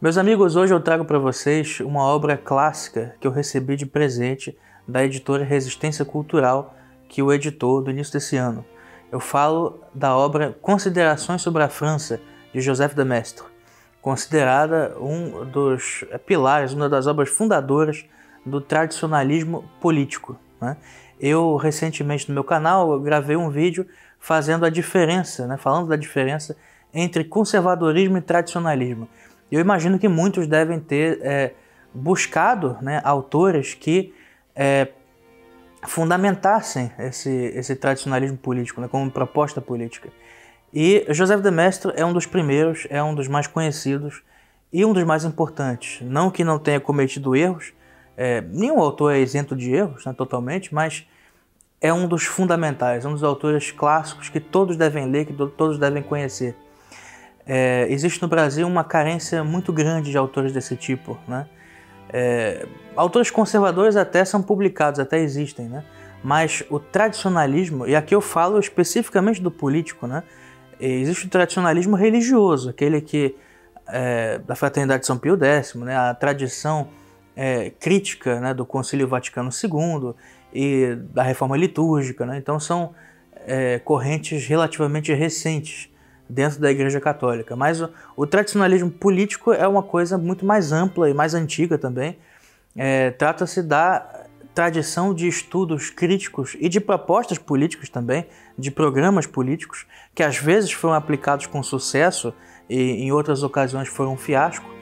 Meus amigos, hoje eu trago para vocês uma obra clássica que eu recebi de presente da editora Resistência Cultural, que o editou do início desse ano. Eu falo da obra Considerações sobre a França, de Joseph de Maistre, considerada um dos pilares, uma das obras fundadoras do tradicionalismo político. Né? Eu, recentemente no meu canal, gravei um vídeo fazendo a diferença, né? falando da diferença entre conservadorismo e tradicionalismo. Eu imagino que muitos devem ter é, buscado né, autores que é, fundamentassem esse, esse tradicionalismo político né, como proposta política. E Joseph de Maistre é um dos primeiros, é um dos mais conhecidos e um dos mais importantes. Não que não tenha cometido erros, é, nenhum autor é isento de erros, né, totalmente, mas é um dos fundamentais, um dos autores clássicos que todos devem ler, que todos devem conhecer. É, existe no Brasil uma carência muito grande de autores desse tipo. Né? É, autores conservadores até são publicados, até existem, né? mas o tradicionalismo, e aqui eu falo especificamente do político, né? existe o tradicionalismo religioso, aquele que é, da Fraternidade de São Pio X, né, a tradição é, crítica né, do Concílio Vaticano II e da reforma litúrgica. Né, então são é, correntes relativamente recentes dentro da Igreja Católica. Mas o, o, tradicionalismo político é uma coisa muito mais ampla e mais antiga também. É, Trata-se da tradição de estudos críticos e de propostas políticas também, de programas políticos, que às vezes foram aplicados com sucesso e em outras ocasiões foram um fiasco,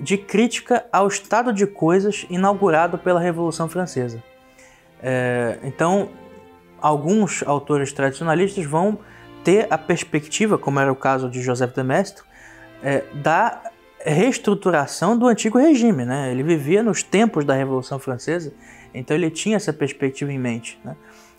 de crítica ao estado de coisas inaugurado pela Revolução Francesa. É, então, alguns autores tradicionalistas vão ter a perspectiva, como era o caso de Joseph de Maistre, é, da reestruturação do antigo regime. Né? Ele vivia nos tempos da Revolução Francesa então ele tinha essa perspectiva em mente. Né?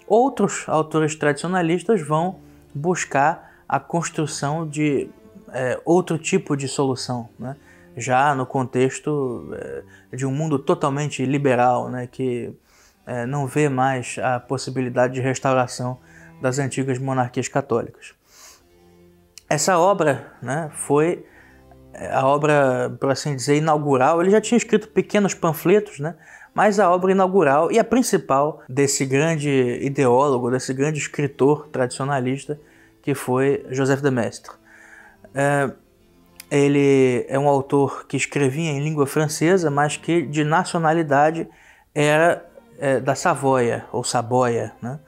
Outros autores tradicionalistas vão buscar a construção de é, outro tipo de solução, né? já no contexto é, de um mundo totalmente liberal, né? que é, não vê mais a possibilidade de restauração das antigas monarquias católicas. Essa obra né, foi é, a obra, por assim dizer, inaugural. Ele já tinha escrito pequenos panfletos, né, mas a obra inaugural e a principal desse grande ideólogo, desse grande escritor tradicionalista que foi Joseph de Maistre. É, ele é um autor que escrevia em língua francesa, mas que de nacionalidade era é, da Savoia ou Saboia, né?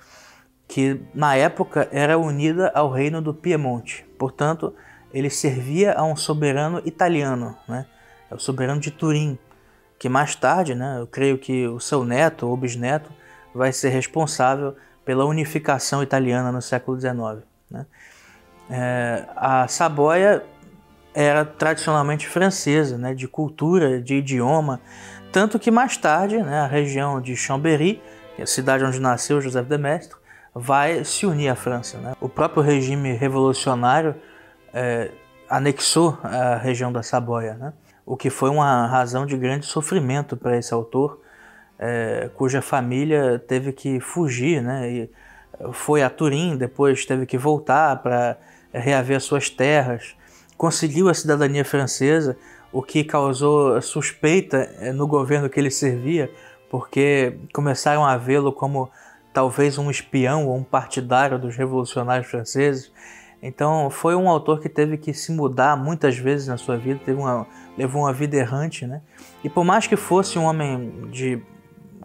Que na época era unida ao reino do Piemonte. Portanto, ele servia a um soberano italiano, né? é o soberano de Turim que mais tarde, né, eu creio que o seu neto ou bisneto vai ser responsável pela unificação italiana no século XIX. Né? É, a Saboia era tradicionalmente francesa, né, de cultura, de idioma, tanto que mais tarde né, a região de Chambéry, que é a cidade onde nasceu José de Maistre, vai se unir à França. Né? O próprio regime revolucionário é, anexou a região da Saboia. Né? o que foi uma razão de grande sofrimento para esse autor, é, cuja família teve que fugir, né? E foi a Turim, depois teve que voltar para reaver suas terras, conseguiu a cidadania francesa, o que causou suspeita é, no governo que ele servia, porque começaram a vê-lo como talvez um espião ou um partidário dos revolucionários franceses. Então foi um autor que teve que se mudar muitas vezes na sua vida, teve uma, levou uma vida errante, né? E por mais que fosse um homem de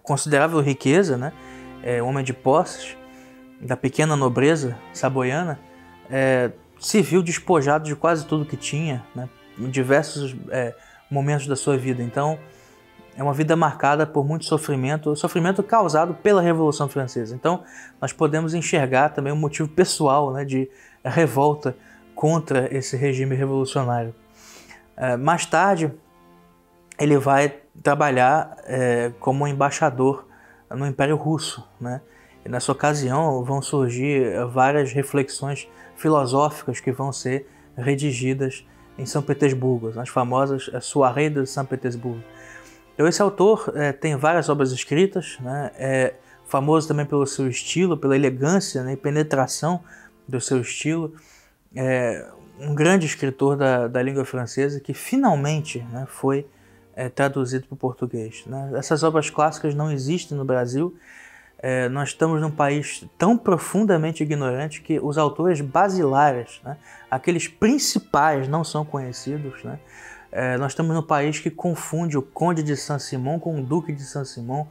considerável riqueza, né? É, um homem de posses, da pequena nobreza saboiana, é, se viu despojado de quase tudo que tinha, né? Em diversos é, momentos da sua vida. Então é uma vida marcada por muito sofrimento, sofrimento causado pela Revolução Francesa. Então nós podemos enxergar também um motivo pessoal, né? De revolta contra esse regime revolucionário. É, mais tarde, ele vai trabalhar é, como embaixador no Império Russo. Né? E nessa ocasião vão surgir várias reflexões filosóficas que vão ser redigidas em São Petersburgo, as famosas Soirées de São Petersburgo. Então esse autor é, tem várias obras escritas, né? é famoso também pelo seu estilo, pela elegância né? e penetração do seu estilo. É um grande escritor da, da língua francesa que finalmente né, foi é, traduzido para o português. Né? Essas obras clássicas não existem no Brasil. É, nós estamos num país tão profundamente ignorante que os autores basilares, né, aqueles principais, não são conhecidos. Né? É, nós estamos num país que confunde o Conde de Saint-Simon com o Duque de Saint-Simon.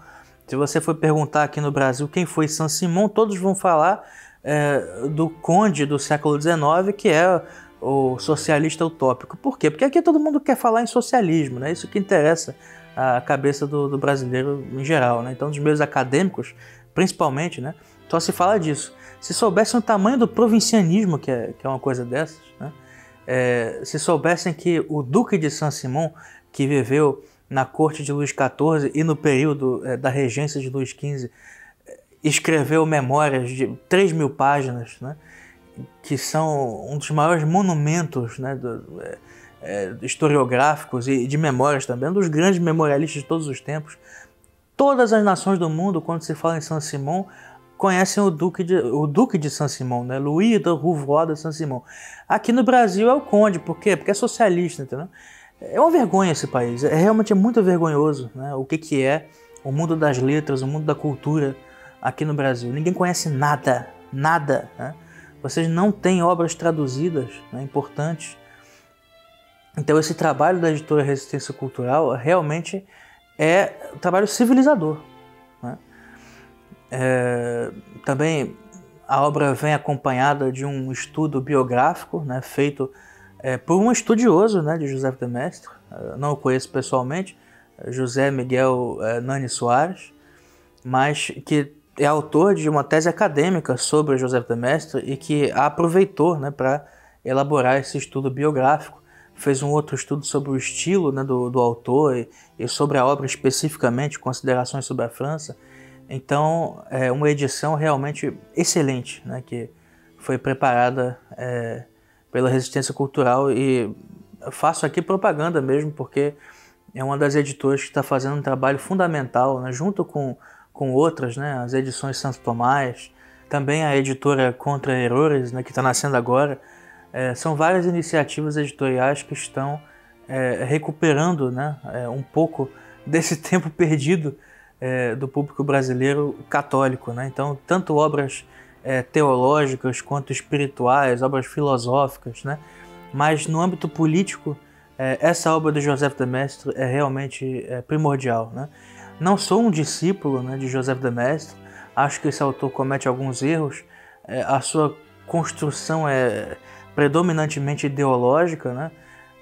Se você for perguntar aqui no Brasil quem foi Saint-Simon, todos vão falar é, do Conde do século XIX, que é o socialista utópico. Por quê? Porque aqui todo mundo quer falar em socialismo, né? Isso que interessa a cabeça do, do brasileiro em geral, né? Então, dos meios acadêmicos, principalmente, né? Só se fala disso. Se soubessem o tamanho do provincianismo, que é, que é uma coisa dessas, né? É, se soubessem que o Duque de Saint-Simon, que viveu na corte de Luís XIV e no período é, da regência de Luís XV, escreveu memórias de 3 mil páginas, né? que são um dos maiores monumentos né, do, é, é, historiográficos e de memórias também, um dos grandes memorialistas de todos os tempos. Todas as nações do mundo, quando se fala em Saint-Simon, conhecem o Duque de, o Duque de Saint-Simon, né? Louis de Rouvroy de Saint-Simon. Aqui no Brasil é o Conde, por quê? Porque é socialista, entendeu? É uma vergonha esse país, é realmente é muito vergonhoso né? o que, que é o mundo das letras, o mundo da cultura aqui no Brasil. Ninguém conhece nada, nada. Né? Vocês não têm obras traduzidas né, importantes. Então esse trabalho da editora Resistência Cultural realmente é um trabalho civilizador. É, também a obra vem acompanhada de um estudo biográfico né, feito é, por um estudioso né, de José de Mestre, Eu não o conheço pessoalmente, José Miguel é, Nani Soares, mas que é autor de uma tese acadêmica sobre José de Mestre e que aproveitou né, para elaborar esse estudo biográfico. Fez um outro estudo sobre o estilo né, do, do autor e, e, sobre a obra especificamente, considerações sobre a França. Então, é uma edição realmente excelente, né, que foi preparada é, pela Resistência Cultural e faço aqui propaganda mesmo, porque é uma das editoras que está fazendo um trabalho fundamental, né, junto com com outras, né? As edições Santo Tomás, também a editora Contra Errores, né? Que está nascendo agora. É, são várias iniciativas editoriais que estão é, recuperando, né? É, um pouco desse tempo perdido é, do público brasileiro católico, né? Então, tanto obras é, teológicas quanto espirituais, obras filosóficas, né? Mas no âmbito político, é, essa obra de José de Mestre é realmente primordial, né? Não sou um discípulo né, de José de Mestre, acho que esse autor comete alguns erros, é, a sua construção é predominantemente ideológica, né?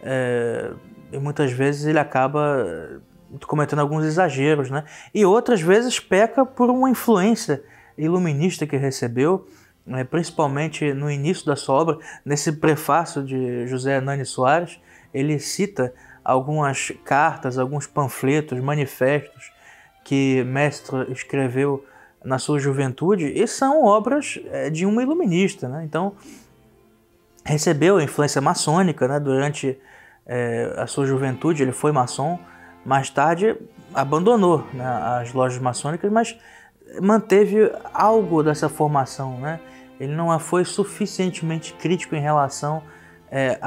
É, e muitas vezes ele acaba cometendo alguns exageros, né? E outras vezes peca por uma influência iluminista que recebeu, né? principalmente no início da sua obra, nesse prefácio de José Nani Soares, ele cita algumas cartas, alguns panfletos, manifestos que Mestre escreveu na sua juventude e são obras é, de uma iluminista. Né? Então, recebeu a influência maçônica né? durante é, a sua juventude, ele foi maçom, mais tarde abandonou né, as lojas maçônicas, mas manteve algo dessa formação. Né? Ele não foi suficientemente crítico em relação é,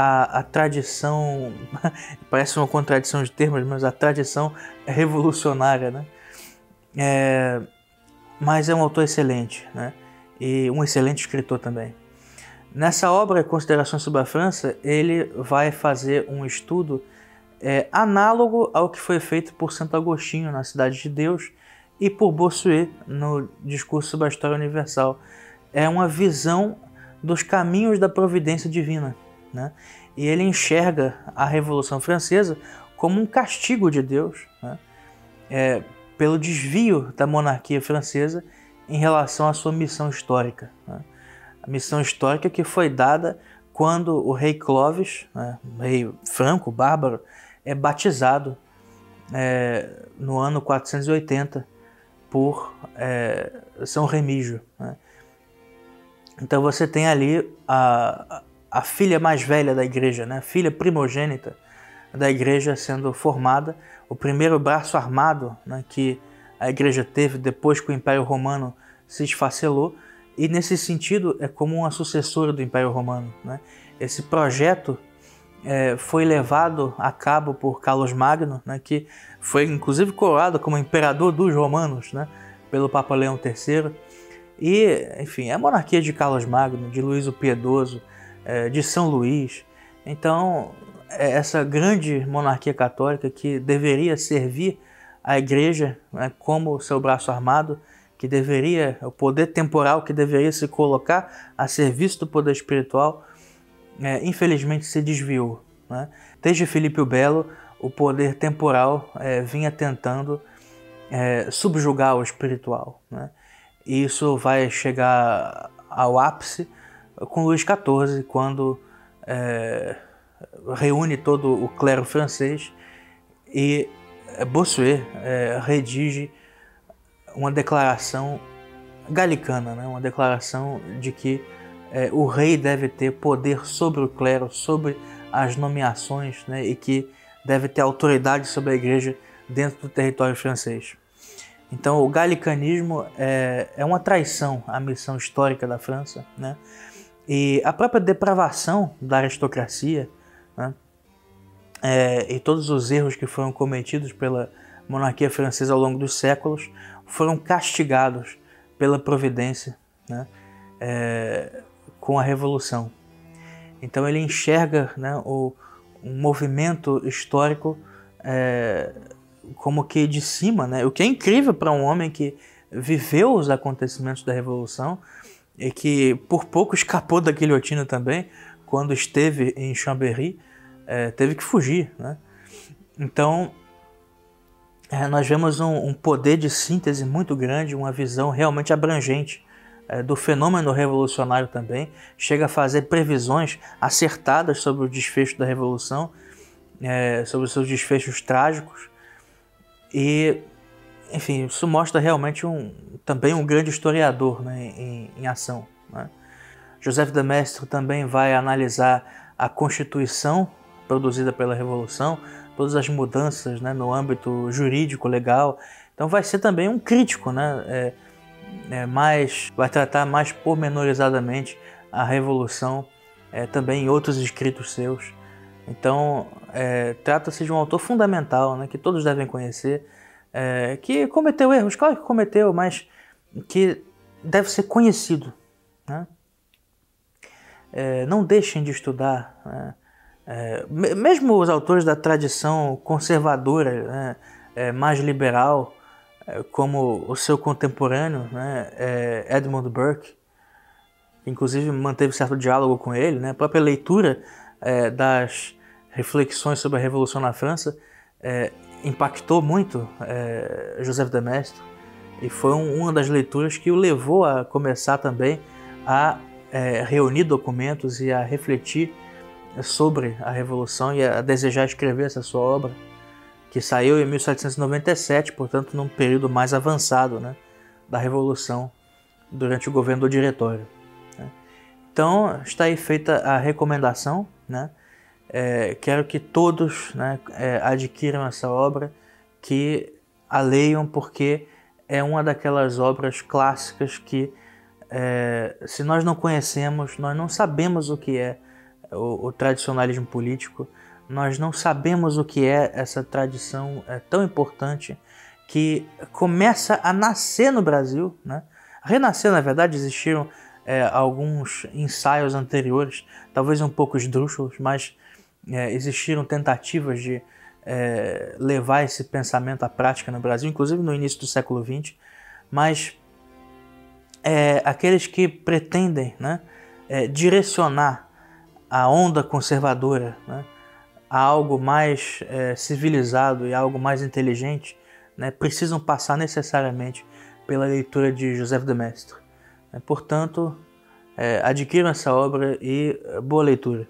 tradição, parece uma contradição de termos, mas a tradição revolucionária. Né? É, mas é um autor excelente, né? E um excelente escritor também. Nessa obra, Considerações sobre a França, ele vai fazer um estudo é, análogo ao que foi feito por Santo Agostinho na Cidade de Deus e por Bossuet no Discurso sobre a História Universal. É uma visão dos caminhos da providência divina. Né? E ele enxerga a Revolução Francesa como um castigo de Deus. Né? É, pelo desvio da monarquia francesa em relação à sua missão histórica. Né? A missão histórica que foi dada quando o rei Clovis, né, rei franco, bárbaro, é batizado é, no ano 480 por é, São Remígio. Né? Então você tem ali a, a filha mais velha da igreja, né? a filha primogênita da igreja sendo formada o primeiro braço armado né, que a igreja teve depois que o Império Romano se esfacelou, e nesse sentido é como uma sucessora do Império Romano. Né? Esse projeto é, foi levado a cabo por Carlos Magno, né, que foi inclusive coroado como imperador dos romanos né, pelo Papa Leão III. E, enfim, a monarquia de Carlos Magno, de Luís o Piedoso, é, de São Luís. Então, é essa grande monarquia católica que deveria servir a igreja né, como seu braço armado, que deveria, o poder temporal que deveria se colocar a serviço do poder espiritual, é, infelizmente se desviou. Né? Desde Filipe o Belo, o poder temporal é, vinha tentando é, subjugar o espiritual. Né? E isso vai chegar ao ápice com Luís XIV, quando é, reúne todo o clero francês e Bossuet é, redige uma declaração galicana, né? uma declaração de que é, o rei deve ter poder sobre o clero, sobre as nomeações né? e que deve ter autoridade sobre a igreja dentro do território francês. Então, o galicanismo é, é uma traição à missão histórica da França, né? E a própria depravação da aristocracia né? é, e todos os erros que foram cometidos pela monarquia francesa ao longo dos séculos foram castigados pela providência né? é, com a Revolução. Então ele enxerga né, o, um movimento histórico é, como que de cima, né? o que é incrível para um homem que viveu os acontecimentos da Revolução e que por pouco escapou da guilhotina também, quando esteve em Chambéry, é, teve que fugir. Né? Então, é, nós vemos um, um, poder de síntese muito grande, uma visão realmente abrangente do fenômeno revolucionário também, chega a fazer previsões acertadas sobre o desfecho da Revolução, é, sobre os seus desfechos trágicos, e enfim, isso mostra realmente um, também um grande historiador né, em, em, ação. Né? José de Mestre também vai analisar a Constituição produzida pela Revolução, todas as mudanças né, no âmbito jurídico, legal. Então vai ser também um crítico, né? É, é, mais, vai tratar mais pormenorizadamente a Revolução é, também em outros escritos seus. Então é, trata-se de um autor fundamental, né, que todos devem conhecer, é, que cometeu erros, claro que cometeu, mas que deve ser conhecido. Né? É, não deixem de estudar. Né? É, mesmo os autores da tradição conservadora, né, é, mais liberal, como o seu contemporâneo, né, é, Edmund Burke, inclusive manteve certo diálogo com ele, né, a própria leitura é, das reflexões sobre a Revolução na França impactou muito Joseph de Maistre e foi um, uma das leituras que o levou a começar também a reunir documentos e a refletir sobre a Revolução e a desejar escrever essa sua obra, que saiu em 1797, portanto, num período mais avançado né, da Revolução, durante o governo do Diretório. Né. Então, está aí feita a recomendação. Né? É, quero que todos né, é, adquiram essa obra, que a leiam, porque é uma daquelas obras clássicas que, é, se nós não conhecemos, nós não sabemos o que é o, o, tradicionalismo político, nós não sabemos o que é essa tradição é, tão importante que começa a nascer no Brasil, né? renascer na verdade existiram é, alguns ensaios anteriores, talvez um pouco esdrúxulos, mas é, existiram tentativas de é, levar esse pensamento à prática no Brasil, inclusive no início do século XX, mas é, aqueles que pretendem né, é, direcionar a onda conservadora, né, a algo mais é, civilizado e algo mais inteligente, né, precisam passar necessariamente pela leitura de José de Mestre. Portanto, é, adquiram essa obra e boa leitura.